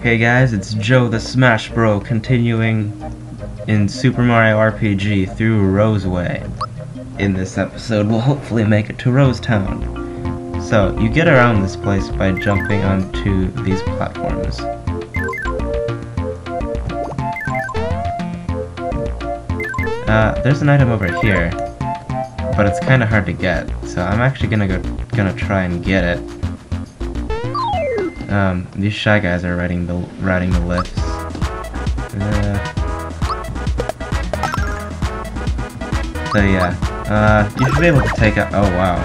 Hey guys, it's Joe the Smash Bro continuing in Super Mario RPG through Rose Way. In this episode, we'll hopefully make it to Rose Town. So, you get around this place by jumping onto these platforms. Uh, there's an item over here, but it's kind of hard to get, so I'm actually gonna go gonna try and get it. Um, these shy guys are riding the riding the lifts. Uh, so yeah, uh, you should be able to take out. Oh wow,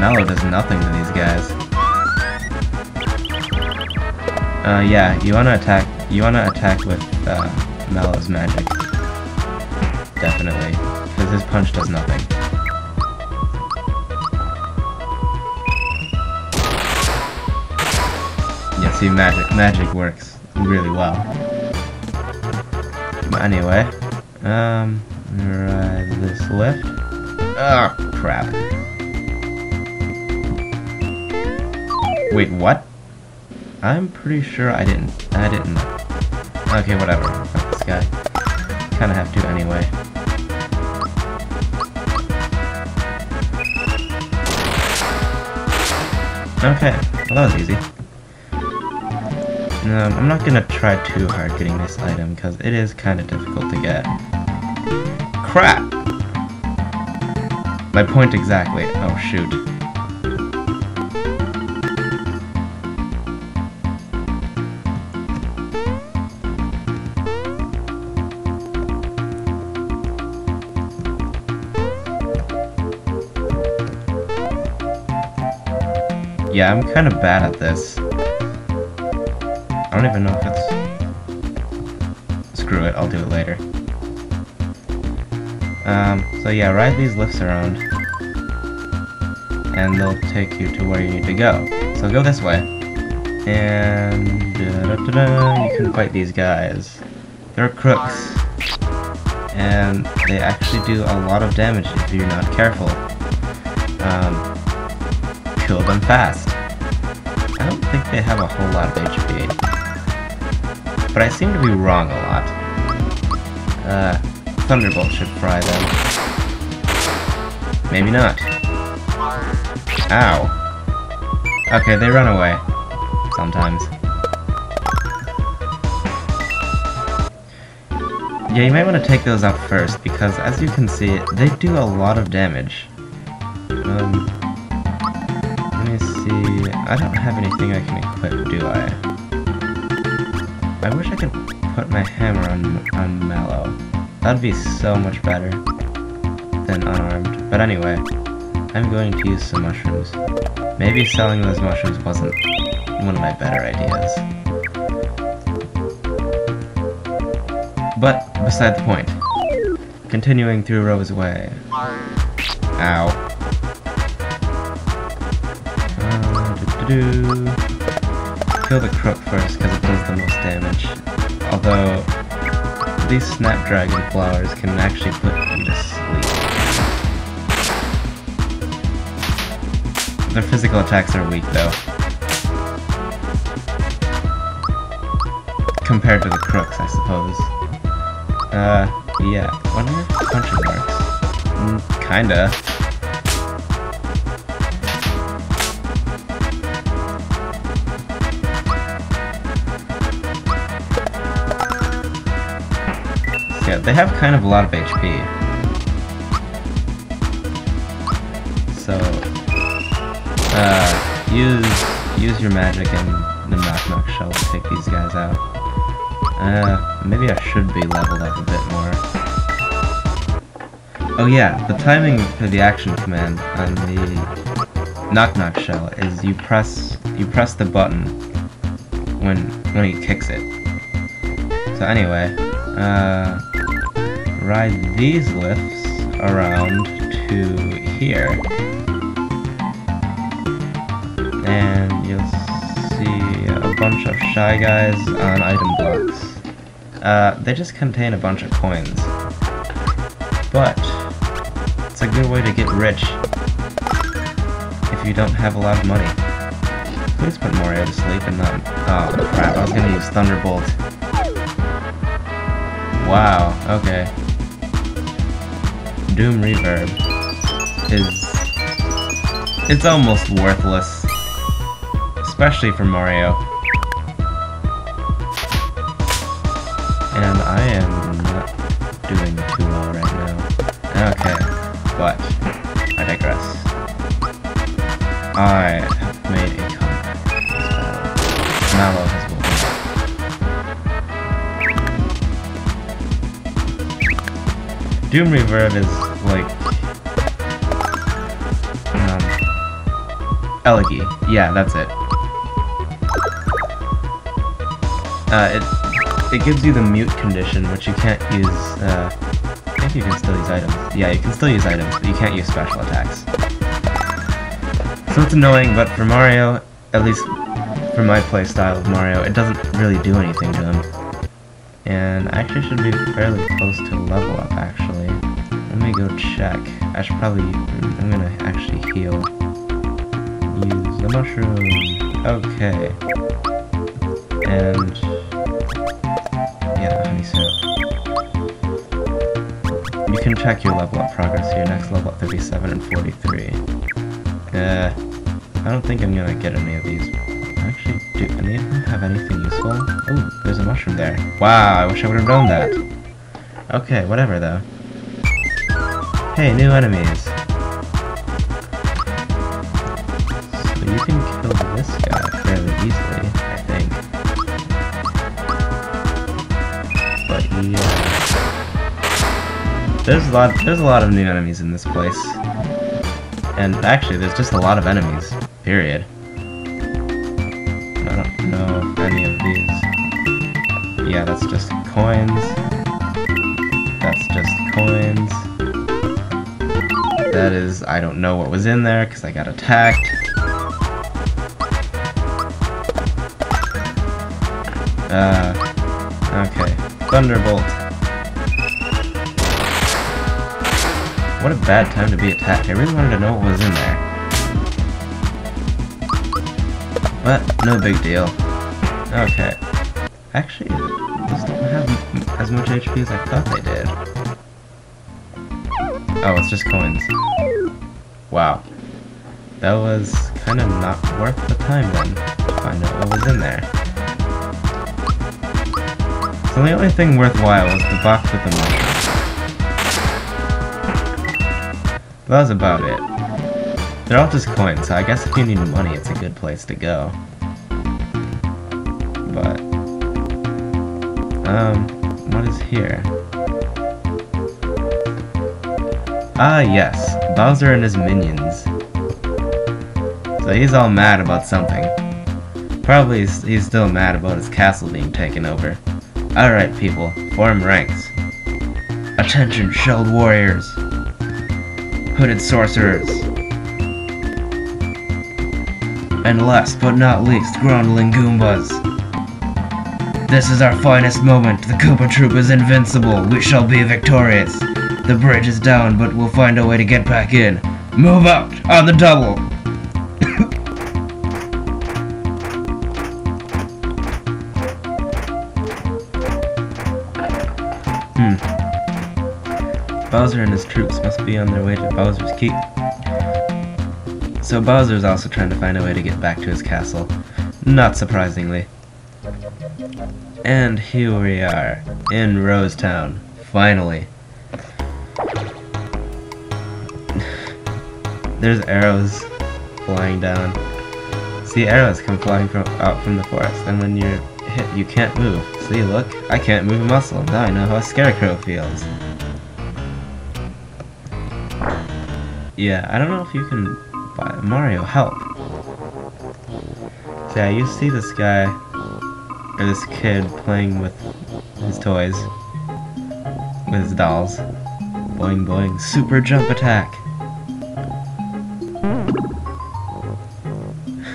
Mallow does nothing to these guys. Uh, yeah, you wanna attack. You wanna attack with uh, Mallow's magic. Definitely, because his punch does nothing. See, magic, magic works really well. But anyway, um, ride this lift. Oh, crap. Wait, what? I'm pretty sure I didn't. I didn't. Okay, whatever. Fuck this guy. Kinda have to anyway. Okay, well that was easy. Um, I'm not gonna try too hard getting this item because it is kind of difficult to get. Crap! My point exactly. Oh shoot. Yeah, I'm kind of bad at this. Don't even know if it's... Screw it, I'll do it later. Um, so yeah, ride these lifts around. And they'll take you to where you need to go. So go this way. And... Da -da -da you can fight these guys. They're crooks. And they actually do a lot of damage if you're not careful. Um, kill them fast. I don't think they have a whole lot of HP. But I seem to be wrong a lot. Uh, Thunderbolt should fry them. Maybe not. Ow. Okay, they run away. Sometimes. Yeah, you might want to take those out first, because as you can see, they do a lot of damage. Um, let me see... I don't have anything I can equip, do I? I wish I could put my hammer on, on Mallow. That'd be so much better than unarmed. But anyway, I'm going to use some mushrooms. Maybe selling those mushrooms wasn't one of my better ideas. But beside the point. Continuing through Rose Way. Ow. Uh, doo -doo -doo. Kill the crook first because it does the most damage. Although these snapdragon flowers can actually put you to sleep. Their physical attacks are weak though. Compared to the crooks, I suppose. Uh, yeah. What are punching marks? Mm, kinda. Yeah, they have kind of a lot of HP. So, uh, use use your magic and the knock knock shell to take these guys out. Uh, maybe I should be leveled up a bit more. Oh yeah, the timing for the action command on the knock knock shell is you press you press the button when when he kicks it. So anyway, uh, ride these lifts around to here. And you'll see a bunch of Shy Guys on item blocks. Uh, they just contain a bunch of coins. But, it's a good way to get rich if you don't have a lot of money. Please put Mario to sleep and not... Oh, crap. I was gonna use Thunderbolt. Wow, okay. Doom Reverb is... It's almost worthless. Especially for Mario. And I am not doing too well right now. Okay, but I digress. I have made a comeback. Mallow has woken Doom Reverb is like um Elegy. Yeah, that's it. Uh, it it gives you the mute condition, which you can't use. Uh, I think you can still use items. Yeah, you can still use items, but you can't use special attacks. So it's annoying, but for Mario, at least for my playstyle of Mario, it doesn't really do anything to him. And I actually should be fairly close to level up, actually. Let me go check. I should probably... I'm gonna actually heal. Use the mushroom. Okay. And... Yeah, honey syrup. You can check your level up progress here. Next level up 37 and 43. Uh, I don't think I'm gonna get any of these. Actually, do any of them have anything useful? Oh, there's a mushroom there. Wow, I wish I would have known that. Okay, whatever though. Hey, new enemies. So you can kill this guy fairly easily, I think. But yeah. Uh, there's a lot there's a lot of new enemies in this place. And actually, there's just a lot of enemies. Period. I don't know if any of these... Yeah, that's just coins. That's just coins. That is... I don't know what was in there, because I got attacked. Uh... Okay. Thunderbolt. What a bad time to be attacked. I really wanted to know what was in there. But, no big deal. Okay. Actually, these don't have as much HP as I thought they did. Oh, it's just coins. Wow. That was kind of not worth the time then, to find out what was in there. So the only thing worthwhile was the box with the mushroom. That was about it. They're all just coins, so I guess if you need money, it's a good place to go. But... Um, what is here? Ah, yes. Bowser and his minions. So he's all mad about something. Probably he's, still mad about his castle being taken over. Alright, people. Form ranks. Attention, shelled warriors! hooded sorcerers. And last but not least, Grundling Goombas. This is our finest moment. The Koopa Troop is invincible. We shall be victorious. The bridge is down, but we'll find a way to get back in. Move out on the double. hmm. Bowser and his troops must be on their way to Bowser's Keep. So Bowser's also trying to find a way to get back to his castle. Not surprisingly. And here we are, in Rose Town. Finally. There's arrows flying down. See, arrows come flying from out from the forest, and when you're hit, you can't move. See, look, I can't move a muscle. Now I know how a scarecrow feels. Yeah, I don't know if you can buy Mario help. So yeah, you see this guy or this kid playing with his toys with his dolls. Boing boing, super jump attack.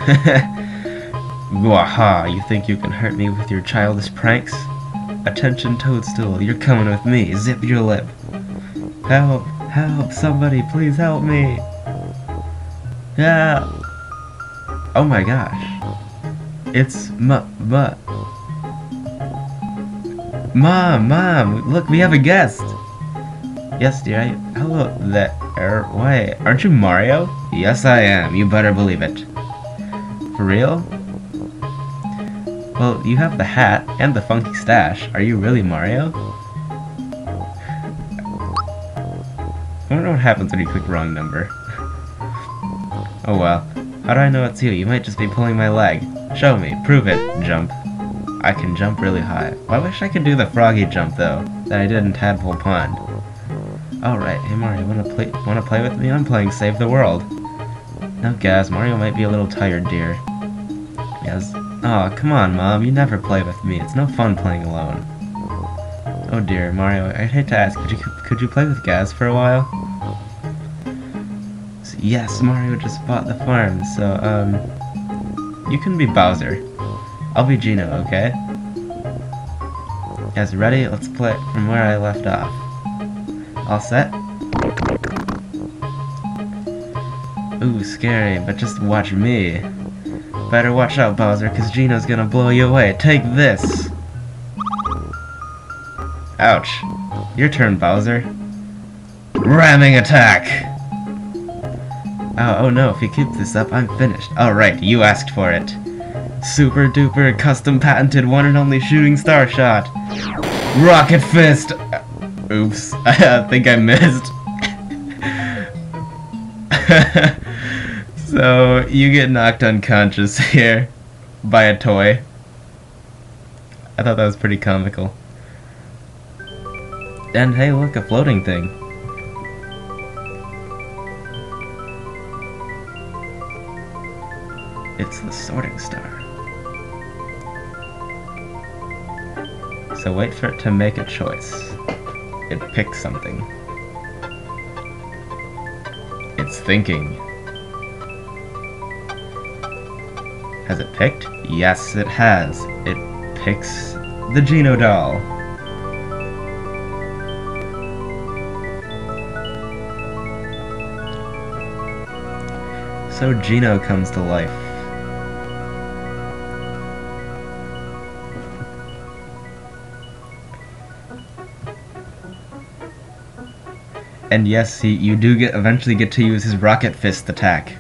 Waha, you think you can hurt me with your childish pranks? Attention Toadstool, you're coming with me, zip your lip. Help, Help! Somebody, please help me! Yeah! Oh my gosh. It's ma ma. Mom, mom, look, we have a guest. Yes, dear. I, hello there. Why, aren't you Mario? Yes, I am. You better believe it. For real? Well, you have the hat and the funky stash. Are you really Mario? I wonder what happens when you click wrong number. oh well. How do I know it's you? You might just be pulling my leg. Show me. Prove it. Jump. I can jump really high. I wish I could do the froggy jump though, that I did in Tadpole Pond. Alright, hey Mario, wanna play wanna play with me? I'm playing Save the World. No Gaz, Mario might be a little tired, dear. Yes. Oh, come on, Mom, you never play with me. It's no fun playing alone. Oh dear, Mario, I'd hate to ask, could you could you play with Gaz for a while? So, yes, Mario just bought the farm, so, um... You can be Bowser. I'll be Geno, okay? Guys ready? Let's play from where I left off. All set? Ooh, scary, but just watch me. Better watch out, Bowser, because Geno's gonna blow you away. Take this! Ouch. Your turn, Bowser. Ramming attack! Oh, oh no, if you keep this up, I'm finished. Alright, you asked for it. Super duper custom patented one and only shooting star shot. Rocket fist! Oops, I think I missed. so, you get knocked unconscious here by a toy. I thought that was pretty comical. And hey, look, a floating thing. It's the sorting star. So wait for it to make a choice. It picks something. It's thinking. Has it picked? Yes, it has. It picks the Geno doll. So Geno comes to life. And yes, he, you do get eventually get to use his rocket fist attack,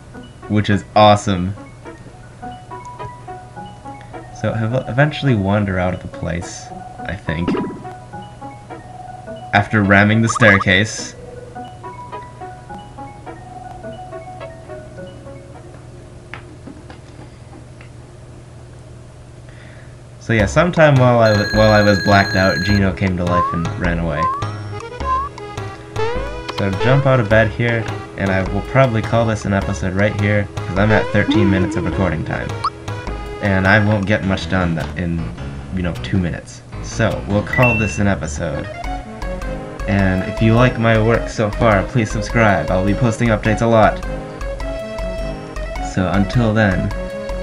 which is awesome. So he'll eventually wander out of the place, I think. After ramming the staircase. So yeah, sometime while I while I was blacked out, Geno came to life and ran away. So jump out of bed here, and I will probably call this an episode right here, because I'm at 13 minutes of recording time. And I won't get much done in, you know, two minutes. So, we'll call this an episode. And if you like my work so far, please subscribe. I'll be posting updates a lot. So until then,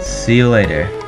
see you later.